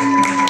Aplausos